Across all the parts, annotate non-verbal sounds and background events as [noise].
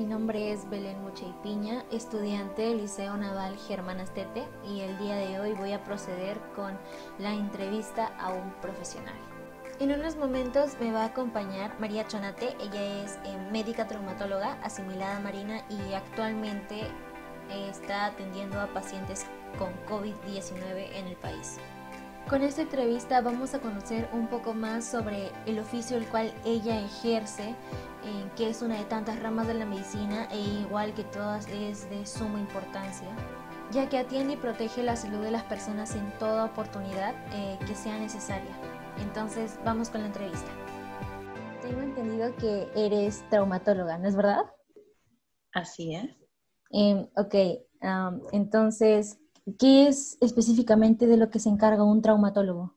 mi nombre es Belén Muchey Piña, estudiante del Liceo Naval Germán Astete y el día de hoy voy a proceder con la entrevista a un profesional. En unos momentos me va a acompañar María Chonate, ella es eh, médica traumatóloga asimilada marina y actualmente eh, está atendiendo a pacientes con COVID-19 en el país. Con esta entrevista vamos a conocer un poco más sobre el oficio el cual ella ejerce, que es una de tantas ramas de la medicina e igual que todas es de suma importancia, ya que atiende y protege la salud de las personas en toda oportunidad eh, que sea necesaria. Entonces vamos con la entrevista. Tengo entendido que eres traumatóloga, ¿no es verdad? Así es. Em, ok, entonces, ¿Qué es específicamente de lo que se encarga un traumatólogo?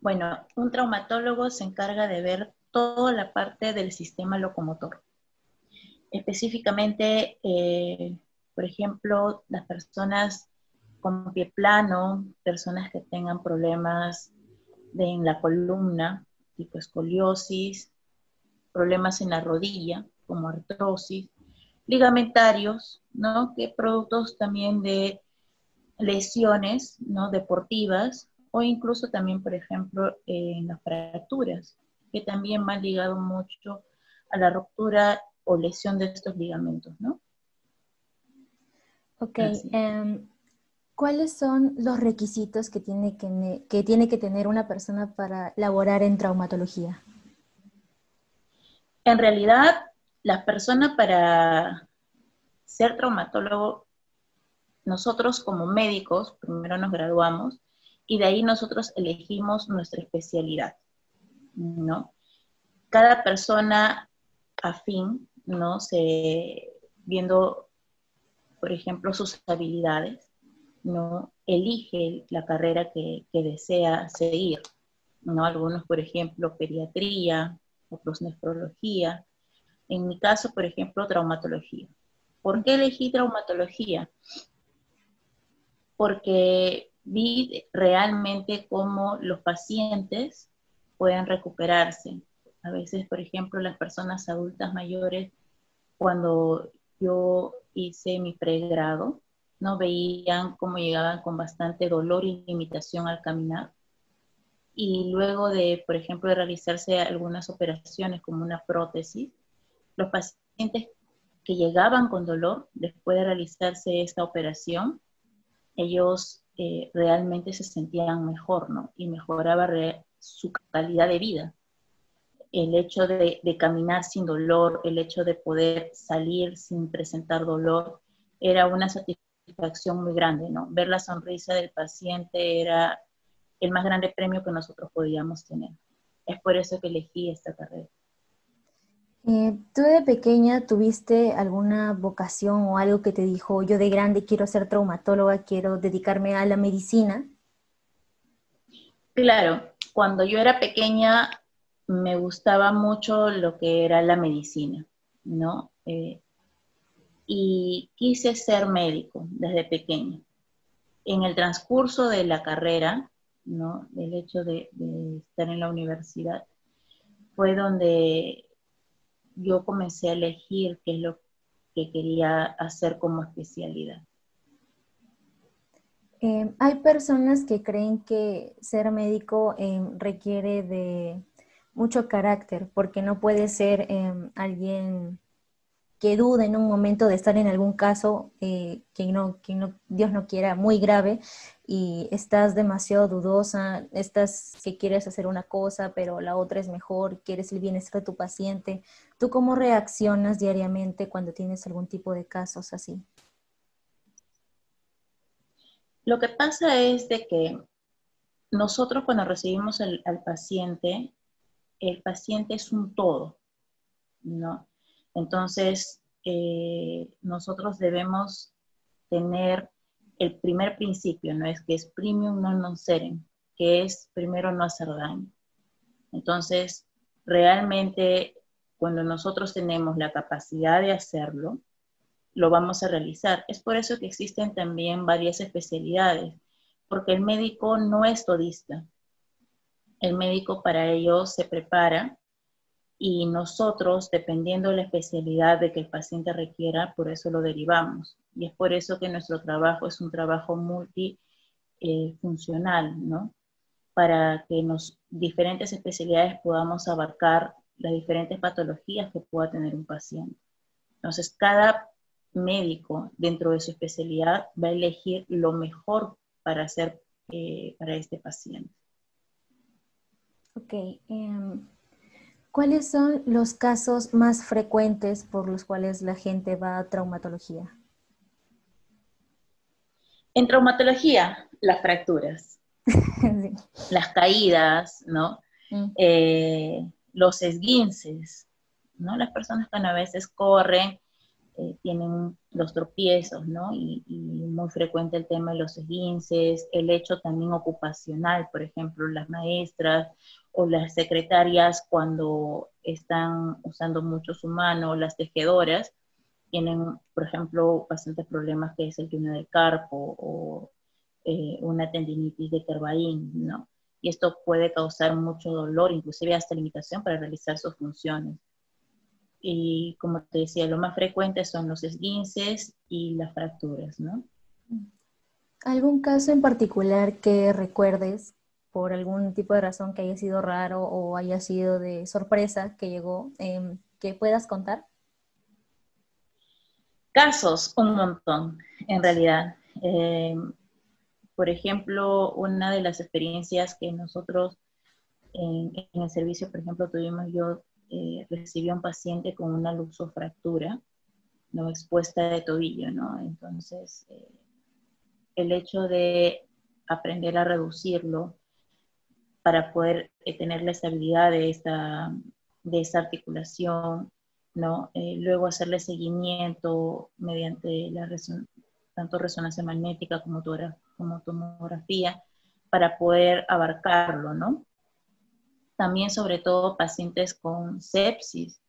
Bueno, un traumatólogo se encarga de ver toda la parte del sistema locomotor. Específicamente, eh, por ejemplo, las personas con pie plano, personas que tengan problemas en la columna, tipo escoliosis, problemas en la rodilla, como artrosis, ligamentarios, ¿no? Que productos también de lesiones, ¿no? Deportivas o incluso también, por ejemplo, en las fracturas, que también van ligado mucho a la ruptura o lesión de estos ligamentos, ¿no? Ok. Em, ¿Cuáles son los requisitos que tiene que, que tiene que tener una persona para laborar en traumatología? En realidad, la persona para ser traumatólogo, nosotros como médicos, primero nos graduamos y de ahí nosotros elegimos nuestra especialidad, ¿no? Cada persona afín, ¿no? Se, viendo, por ejemplo, sus habilidades, ¿no? Elige la carrera que, que desea seguir, ¿no? Algunos, por ejemplo, pediatría, otros nefrología, en mi caso, por ejemplo, traumatología. ¿Por qué elegí traumatología? Porque vi realmente cómo los pacientes pueden recuperarse. A veces, por ejemplo, las personas adultas mayores, cuando yo hice mi pregrado, no veían cómo llegaban con bastante dolor y limitación al caminar. Y luego de, por ejemplo, de realizarse algunas operaciones como una prótesis, los pacientes que llegaban con dolor después de realizarse esta operación, ellos eh, realmente se sentían mejor, ¿no? Y mejoraba su calidad de vida. El hecho de, caminar sin dolor, el hecho de poder salir sin presentar dolor, era una satisfacción muy grande, ¿no? Ver la sonrisa del paciente era el más grande premio que nosotros podíamos tener. Es por eso que elegí esta carrera. Eh, ¿Tú de pequeña tuviste alguna vocación o algo que te dijo, yo de grande quiero ser traumatóloga, quiero dedicarme a la medicina? Claro, cuando yo era pequeña me gustaba mucho lo que era la medicina, ¿no? Eh, y quise ser médico desde pequeña. En el transcurso de la carrera, ¿no? Del hecho de estar en la universidad, fue donde yo comencé a elegir qué es lo que quería hacer como especialidad. Eh, hay personas que creen que ser médico eh, requiere de mucho carácter, porque no puede ser eh, alguien que dude en un momento de estar en algún caso que, no, que no, Dios no quiera, muy grave, y estás demasiado dudosa, estás que quieres hacer una cosa, pero la otra es mejor, quieres el bienestar de tu paciente. ¿Tú cómo reaccionas diariamente cuando tienes algún tipo de casos así? Lo que pasa es de que nosotros cuando recibimos al paciente, el paciente es un todo, ¿no? Entonces, eh, nosotros debemos tener el primer principio, ¿no? Es que es premium non non seren, que es primero no hacer daño. Entonces, realmente cuando nosotros tenemos la capacidad de hacerlo, lo vamos a realizar. Es por eso que existen también varias especialidades, porque el médico no es todista. El médico para ello se prepara y nosotros, dependiendo de la especialidad de que el paciente requiera, por eso lo derivamos. Y es por eso que nuestro trabajo es un trabajo multifuncional, eh, ¿no? Para que nos diferentes especialidades podamos abarcar las diferentes patologías que pueda tener un paciente. Entonces, cada médico dentro de su especialidad va a elegir lo mejor para hacer eh, para este paciente. Ok. Em, ¿Cuáles son los casos más frecuentes por los cuales la gente va a traumatología? En traumatología, las fracturas, [laughs] las caídas, ¿no? Mm. Eh, los esguinces, ¿no? Las personas que a veces corren eh, tienen los tropiezos, ¿no? Y, muy frecuente el tema de los esguinces, el hecho también ocupacional, por ejemplo, las maestras o las secretarias cuando están usando mucho su mano, las tejedoras, tienen, por ejemplo, bastantes problemas que es el túnel del carpo o eh, una tendinitis de Kerbaín, ¿no? Y esto puede causar mucho dolor, inclusive hasta limitación para realizar sus funciones. Y como te decía, lo más frecuente son los esguinces y las fracturas, ¿no? ¿Algún caso en particular que recuerdes por algún tipo de razón que haya sido raro o haya sido de sorpresa que llegó, em, que puedas contar? Casos, un montón, en realidad. Em, por ejemplo, una de las experiencias que nosotros en, el servicio, por ejemplo, tuvimos, yo eh, recibí a un paciente con una luxofractura, no expuesta de tobillo, ¿no? Entonces, eh, el hecho de aprender a reducirlo para poder eh, tener la estabilidad de esta, de esta articulación, ¿no? Luego hacerle seguimiento mediante la tanto resonancia magnética como, como tomografía para poder abarcarlo, ¿no? También sobre todo pacientes con sepsis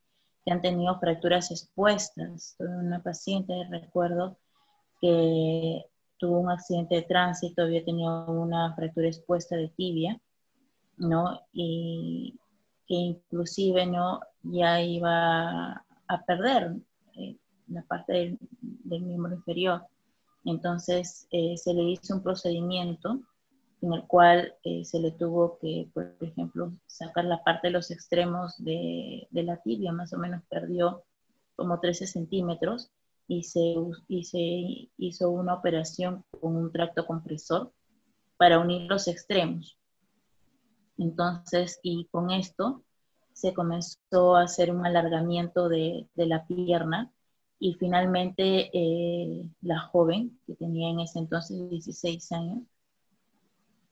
que han tenido fracturas expuestas. Tuve una paciente, recuerdo, que tuvo un accidente de tránsito, había tenido una fractura expuesta de tibia, ¿no? Y que inclusive, ¿no? Ya iba a perder eh, la parte del, miembro inferior. Entonces eh, se le hizo un procedimiento en el cual eh, se le tuvo que, por ejemplo, sacar la parte de los extremos de, la tibia, más o menos perdió como 13 centímetros y se, hizo una operación con un tracto compresor para unir los extremos. Entonces, y con esto se comenzó a hacer un alargamiento de, la pierna y finalmente eh, la joven, que tenía en ese entonces 16 años,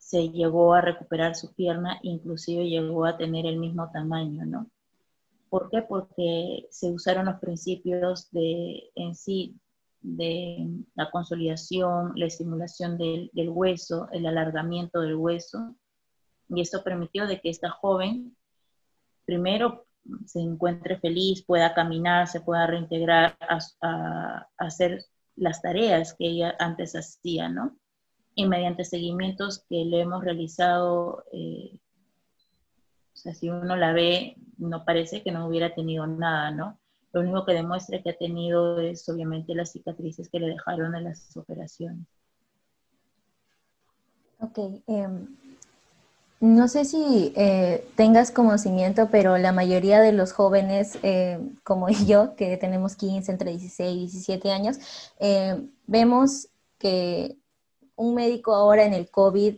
se llegó a recuperar su pierna, inclusive llegó a tener el mismo tamaño, ¿no? ¿Por qué? Porque se usaron los principios de, en sí, de la consolidación, la estimulación del, hueso, el alargamiento del hueso, y esto permitió de que esta joven primero se encuentre feliz, pueda caminar, se pueda reintegrar a, hacer las tareas que ella antes hacía, ¿no? Y mediante seguimientos que le hemos realizado, eh, o sea, si uno la ve, no parece que no hubiera tenido nada, ¿no? Lo único que demuestra que ha tenido es obviamente las cicatrices que le dejaron en las operaciones. Ok, em, no sé si eh, tengas conocimiento, pero la mayoría de los jóvenes, eh, como [laughs] yo, que tenemos 15, entre 16 y 17 años, eh, vemos que un médico ahora en el COVID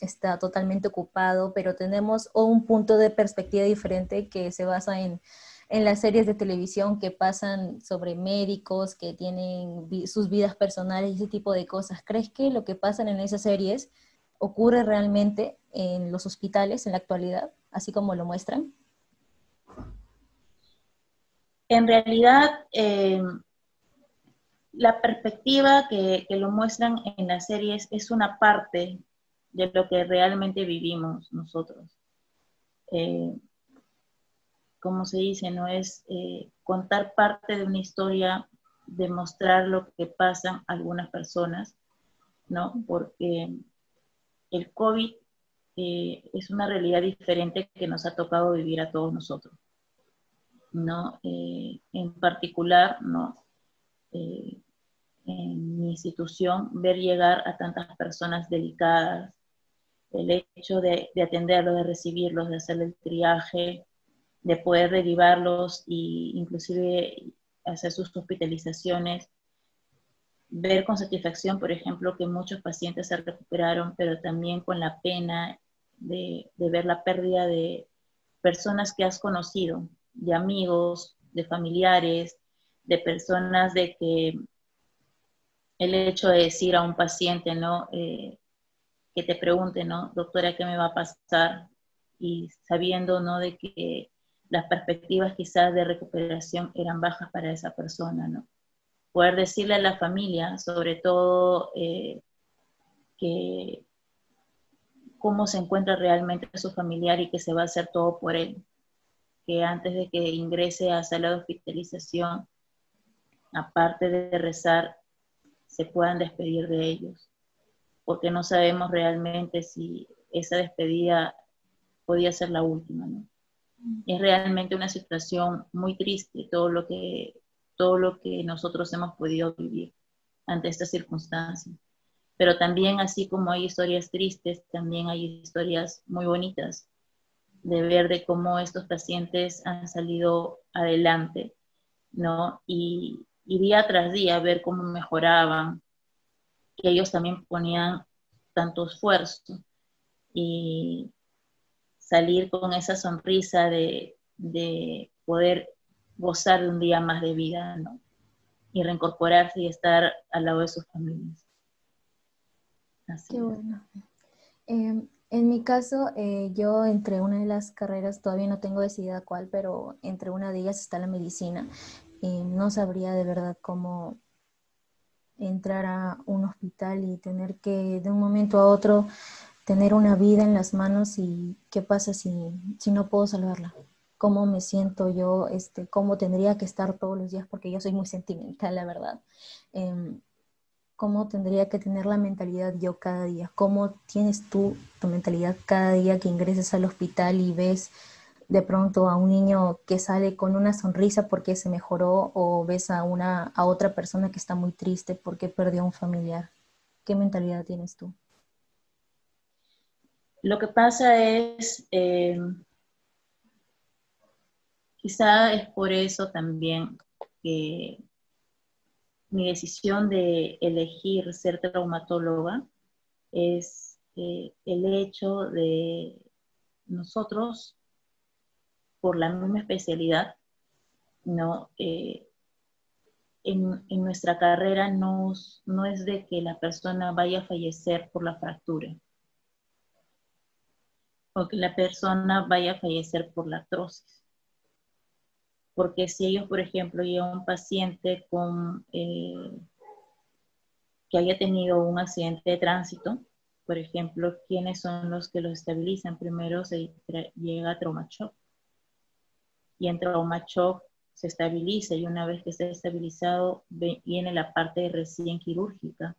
está totalmente ocupado, pero tenemos un punto de perspectiva diferente que se basa en, en las series de televisión que pasan sobre médicos que tienen sus vidas personales y ese tipo de cosas. ¿Crees que lo que pasa en esas series ocurre realmente en los hospitales en la actualidad, así como lo muestran? En realidad, eh, la perspectiva que, lo muestran en las series es una parte de lo que realmente vivimos nosotros. Eh, como se dice, no es eh, contar parte de una historia, demostrar lo que pasan algunas personas, ¿no? Porque el COVID eh, es una realidad diferente que nos ha tocado vivir a todos nosotros. ¿no? En particular, ¿no? En mi institución, ver llegar a tantas personas delicadas, el hecho de, de atenderlos, de recibirlos, de hacer el triaje, de poder derivarlos e inclusive hacer sus hospitalizaciones, ver con satisfacción, por ejemplo, que muchos pacientes se recuperaron, pero también con la pena de, de ver la pérdida de personas que has conocido, de amigos, de familiares, de personas de que el hecho de decir a un paciente, ¿no? Eh, que te pregunte, ¿no? Doctora, ¿qué me va a pasar? Y sabiendo, ¿no? De que las perspectivas quizás de recuperación eran bajas para esa persona, ¿no? Poder decirle a la familia, sobre todo, eh, que cómo se encuentra realmente su familiar y que se va a hacer todo por él, que antes de que ingrese a sala de hospitalización, aparte de rezar, se puedan despedir de ellos, porque no sabemos realmente si esa despedida podía ser la última, ¿no? Es realmente una situación muy triste todo lo que, todo lo que nosotros hemos podido vivir ante esta circunstancia. Pero también, así como hay historias tristes, también hay historias muy bonitas de ver de cómo estos pacientes han salido adelante, ¿no? Y, y día tras día ver cómo mejoraban, que ellos también ponían tanto esfuerzo y salir con esa sonrisa de, poder gozar de un día más de vida, ¿no? Y reincorporarse y estar al lado de sus familias. Qué bueno. Em, en mi caso, eh, yo entre una de las carreras, todavía no tengo decidida cuál, pero entre una de ellas está la medicina. Y no sabría de verdad cómo entrar a un hospital y tener que de un momento a otro tener una vida en las manos y qué pasa si, si no puedo salvarla. Cómo me siento yo, este, cómo tendría que estar todos los días, porque yo soy muy sentimental, la verdad. Em, cómo tendría que tener la mentalidad yo cada día. Cómo tienes tú tu mentalidad cada día que ingreses al hospital y ves de pronto a un niño que sale con una sonrisa porque se mejoró o ves a una a otra persona que está muy triste porque perdió a un familiar. ¿Qué mentalidad tienes tú? Lo que pasa es, eh, quizá es por eso también que mi decisión de elegir ser traumatóloga es eh, el hecho de nosotros, por la misma especialidad, ¿no? Eh, en, nuestra carrera no es de que la persona vaya a fallecer por la fractura o que la persona vaya a fallecer por la artrosis. Porque si ellos, por ejemplo, llevan un paciente con, eh, que haya tenido un accidente de tránsito, por ejemplo, ¿quiénes son los que lo estabilizan? Primero se llega a trauma shock. Y en trauma shock se estabiliza y una vez que esté estabilizado viene la parte recién quirúrgica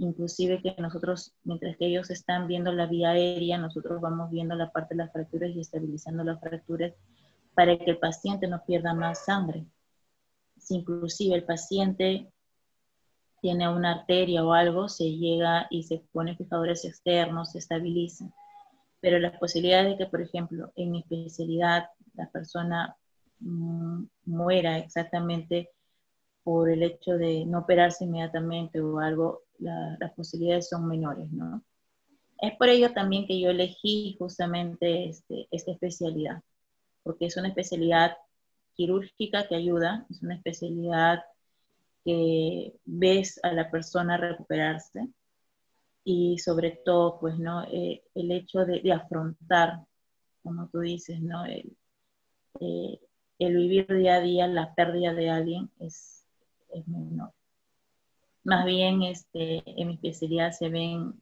inclusive que nosotros, mientras que ellos están viendo la vía aérea, nosotros vamos viendo la parte de las fracturas y estabilizando las fracturas para que el paciente no pierda más sangre. Si inclusive el paciente tiene una arteria o algo, se llega y se pone fijadores externos, se estabiliza. Pero las posibilidades de que, por ejemplo, en mi especialidad la persona mm, muera exactamente por el hecho de no operarse inmediatamente o algo, las posibilidades son menores, ¿no? Es por ello también que yo elegí justamente este, esta especialidad, porque es una especialidad quirúrgica que ayuda, es una especialidad que ves a la persona recuperarse y sobre todo, pues, ¿no? Eh, el hecho de, afrontar, como tú dices, ¿no? Eh, el, vivir día a día la pérdida de alguien es, es menor. Más bien, este, en mi especialidad se ven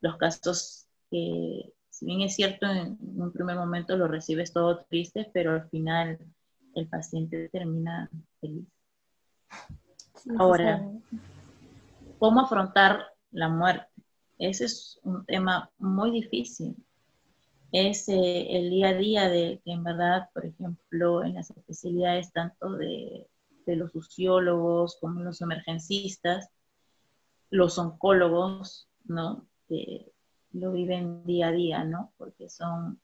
los casos que, si bien es cierto, en un primer momento lo recibes todo triste, pero al final el paciente termina feliz. Ahora, ¿cómo afrontar la muerte? Ese es un tema muy difícil, es eh, el día a día de que en verdad, por ejemplo, en las especialidades tanto de, de los sociólogos como los emergencistas, los oncólogos, ¿no? Que lo viven día a día, ¿no? Porque son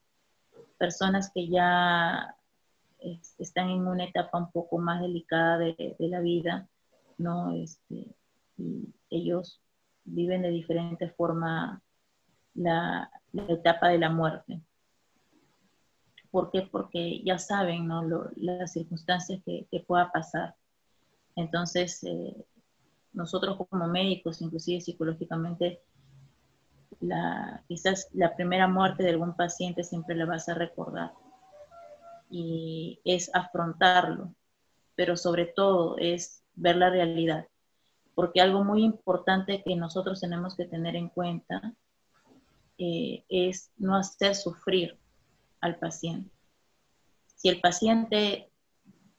personas que ya están en una etapa un poco más delicada de, la vida, ¿no? Este, y ellos viven de diferente forma la, etapa de la muerte. ¿Por qué? Porque ya saben ¿no? las circunstancias que, pueda pasar. Entonces, eh, nosotros como médicos, inclusive psicológicamente, la, quizás la primera muerte de algún paciente siempre la vas a recordar y es afrontarlo, pero sobre todo es ver la realidad, porque algo muy importante que nosotros tenemos que tener en cuenta eh, es no hacer sufrir al paciente. Si el paciente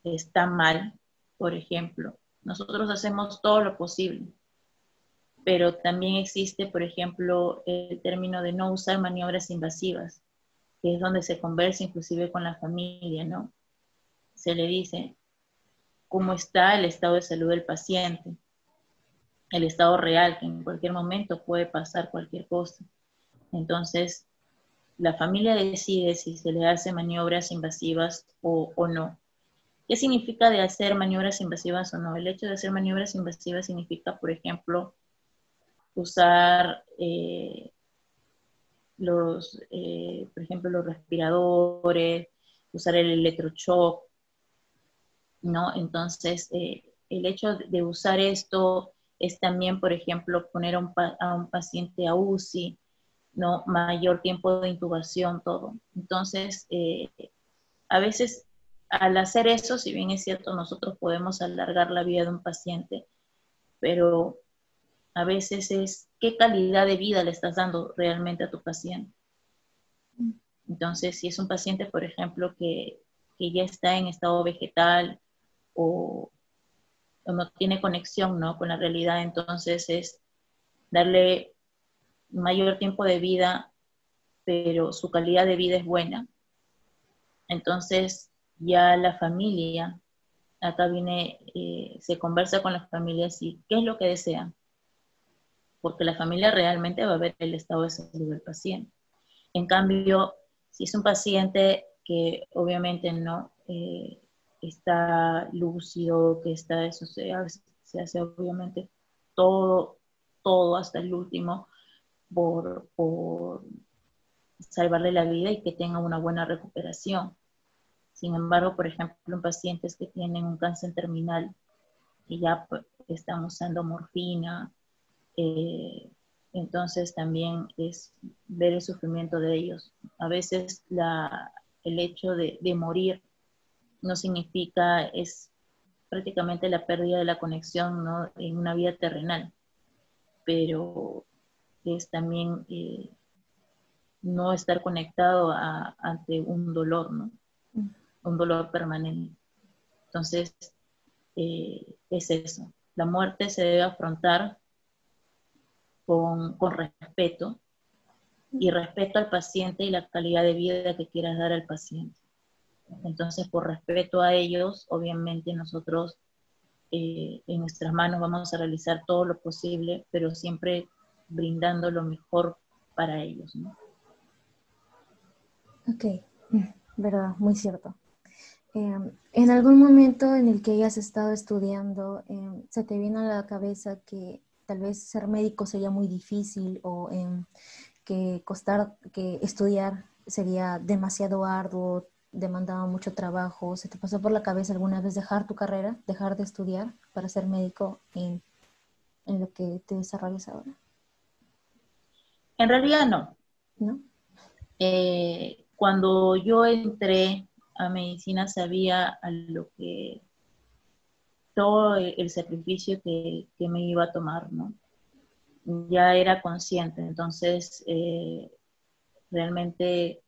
está mal, por ejemplo, nosotros hacemos todo lo posible, pero también existe, por ejemplo, el término de no usar maniobras invasivas que es donde se conversa inclusive con la familia, ¿no? Se le dice cómo está el estado de salud del paciente, el estado real, que en cualquier momento puede pasar cualquier cosa. Entonces, la familia decide si se le hace maniobras invasivas o, no. ¿Qué significa de hacer maniobras invasivas o no? El hecho de hacer maniobras invasivas significa, por ejemplo, usar eh, los, eh, por ejemplo, los respiradores, usar el electroshock, ¿no? Entonces, eh, el hecho de usar esto es también, por ejemplo, poner a un, paciente a UCI, ¿no? Mayor tiempo de intubación, todo. Entonces, eh, a veces al hacer eso, si bien es cierto, nosotros podemos alargar la vida de un paciente, pero a veces es qué calidad de vida le estás dando realmente a tu paciente. Entonces, si es un paciente, por ejemplo, que, ya está en estado vegetal o, no tiene conexión ¿no? con la realidad, entonces es darle mayor tiempo de vida, pero su calidad de vida es buena. Entonces, ya la familia, acá viene, eh, se conversa con las familias y qué es lo que desean porque la familia realmente va a ver el estado de salud del paciente. En cambio, si es un paciente que obviamente no eh, está lúcido, que está, eso se, hace obviamente todo, todo hasta el último por, por salvarle la vida y que tenga una buena recuperación. Sin embargo, por ejemplo, en pacientes que tienen un cáncer terminal y ya pues, están usando morfina, eh, entonces también es ver el sufrimiento de ellos. A veces el hecho de, morir no significa, es prácticamente la pérdida de la conexión en una vida terrenal, pero es también eh, no estar conectado ante un dolor, ¿no? un dolor permanente. Entonces, eh, es eso. La muerte se debe afrontar con, respeto y respeto al paciente y la calidad de vida que quieras dar al paciente. Entonces, por respeto a ellos, obviamente nosotros eh, en nuestras manos vamos a realizar todo lo posible, pero siempre brindando lo mejor para ellos. ¿no? Ok, verdad, muy cierto. Em, en algún momento en el que hayas estado estudiando, em, ¿se te vino a la cabeza que tal vez ser médico sería muy difícil o em, que costar, que estudiar sería demasiado arduo, demandaba mucho trabajo. ¿Se te pasó por la cabeza alguna vez dejar tu carrera, dejar de estudiar para ser médico en, en lo que te desarrollas ahora? En realidad no. Eh, cuando yo entré a medicina sabía a lo que todo el sacrificio que, me iba a tomar, ¿no? Ya era consciente, entonces eh, realmente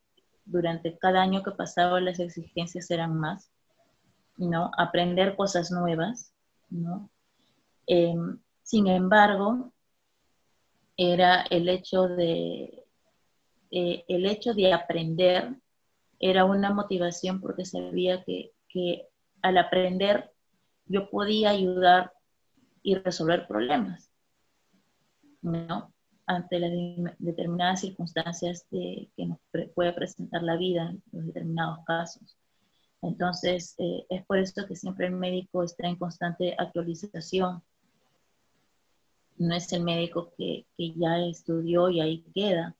durante cada año que pasaba las exigencias eran más, ¿no? Aprender cosas nuevas, ¿no? Em, sin embargo, era el hecho de, eh, el hecho de aprender era una motivación porque sabía que, que al aprender yo podía ayudar y resolver problemas, ¿no? Ante las determinadas circunstancias que nos puede presentar la vida en los determinados casos. Entonces, eh, es por eso que siempre el médico está en constante actualización. No es el médico que, que ya estudió y ahí queda.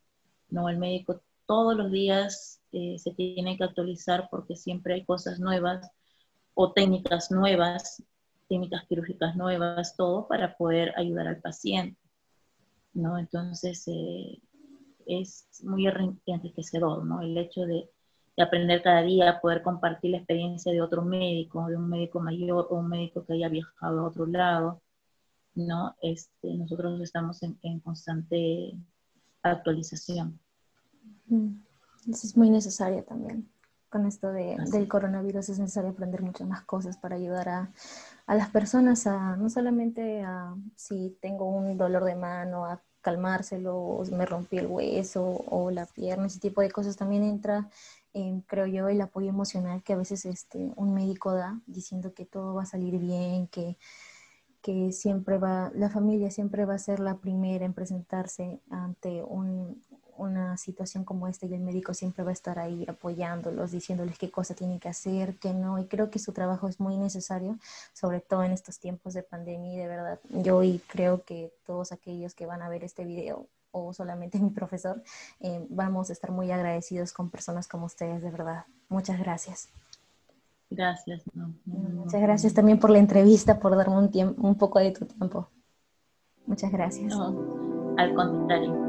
No, el médico todos los días eh, se tiene que actualizar porque siempre hay cosas nuevas o técnicas nuevas, técnicas quirúrgicas nuevas, todo para poder ayudar al paciente. ¿no? Entonces, eh, es muy enriquecedor, ¿no? El hecho de de aprender cada día, poder compartir la experiencia de otro médico, de un médico mayor o un médico que haya viajado a otro lado, ¿no? Este, nosotros estamos en, constante actualización. Mm. Eso es muy necesario también. Con esto de, del coronavirus es necesario aprender muchas más cosas para ayudar a, a las personas a, no solamente a, si tengo un dolor de mano, a calmárselo, o me rompí el hueso o la pierna, ese tipo de cosas también entra creo yo, el apoyo emocional que a veces este, un médico da, diciendo que todo va a salir bien, que, que siempre va, la familia siempre va a ser la primera en presentarse ante una situación como esta y el médico siempre va a estar ahí apoyándolos, diciéndoles qué cosa tienen que hacer, qué no. Y creo que su trabajo es muy necesario, sobre todo en estos tiempos de pandemia de verdad. Yo y creo que todos aquellos que van a ver este video o solamente [laughs] mi profesor, eh, vamos a estar muy agradecidos con personas como ustedes, de verdad. Muchas gracias. Gracias. Muchas gracias también por la entrevista, por darme un, tiempo, un poco de tu tiempo. Muchas gracias. al contrario.